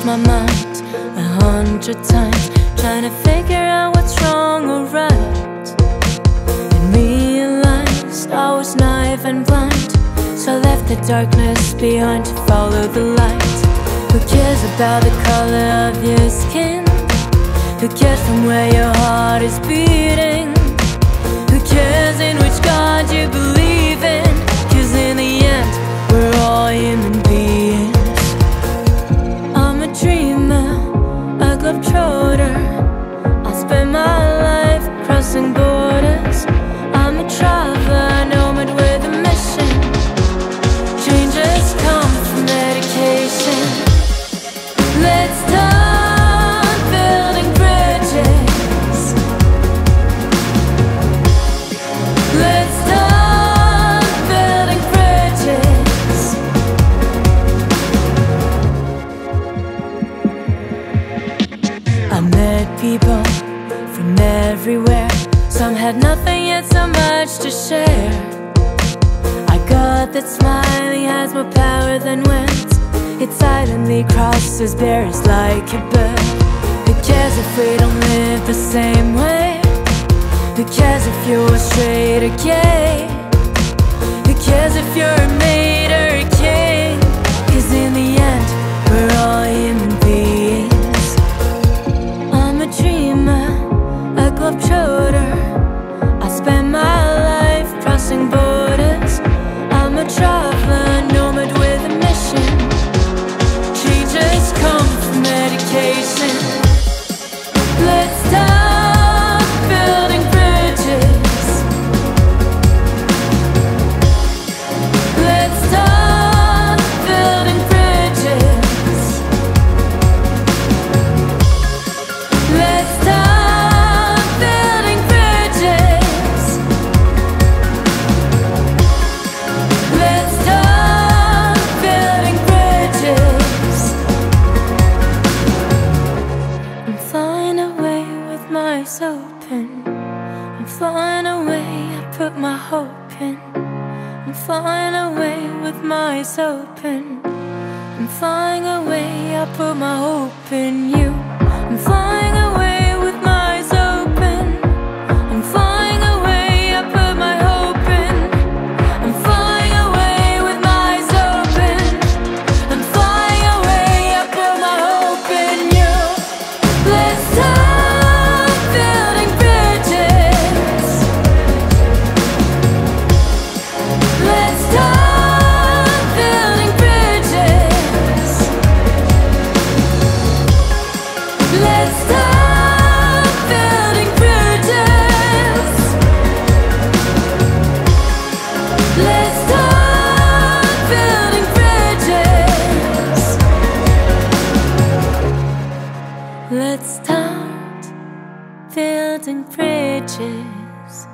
lost my mind a hundred times Trying to figure out what's wrong or right And realized I was naive and blind So I left the darkness behind to follow the light Who cares about the color of your skin? Who cares from where your heart is beating? People from everywhere. Some had nothing yet so much to share. I got that smiling has more power than words. It silently crosses barriers like a bird. Who cares if we don't live the same way? Who cares if you're straight or gay? Who cares if you're a I spend my I'm flying away, I put my hope in. I'm flying away with my eyes open. I'm flying away, I put my hope in you. I'm flying away building bridges.